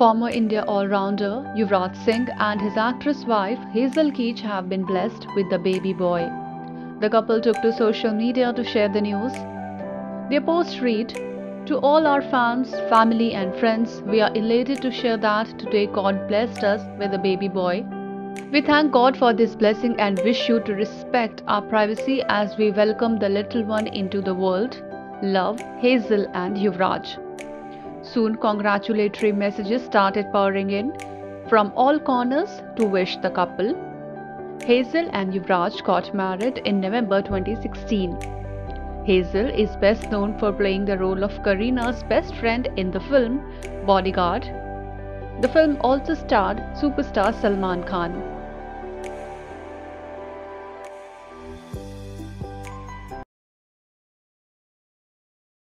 Former India all-rounder Yuvraj Singh and his actress wife Hazel Keech have been blessed with the baby boy. The couple took to social media to share the news. Their post read, To all our fans, family and friends, we are elated to share that today God blessed us with a baby boy. We thank God for this blessing and wish you to respect our privacy as we welcome the little one into the world. Love, Hazel and Yuvraj. Soon, congratulatory messages started pouring in from all corners to wish the couple. Hazel and Yuvraj got married in November 2016. Hazel is best known for playing the role of Kareena's best friend in the film Bodyguard. The film also starred superstar Salman Khan.